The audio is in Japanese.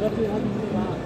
Gracias.